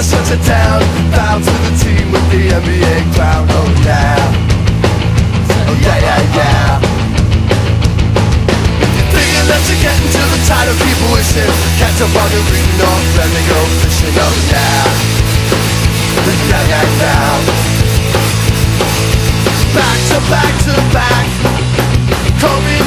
never shut it down. Bow to the team with the NBA crown Oh yeah. Oh yeah, yeah, yeah. If you're thinking that you're getting to the tide of people wishing. Catch a bargain, reading off, let me go fishing. Oh yeah. Yeah, yeah, yeah. Back to back to back. Call me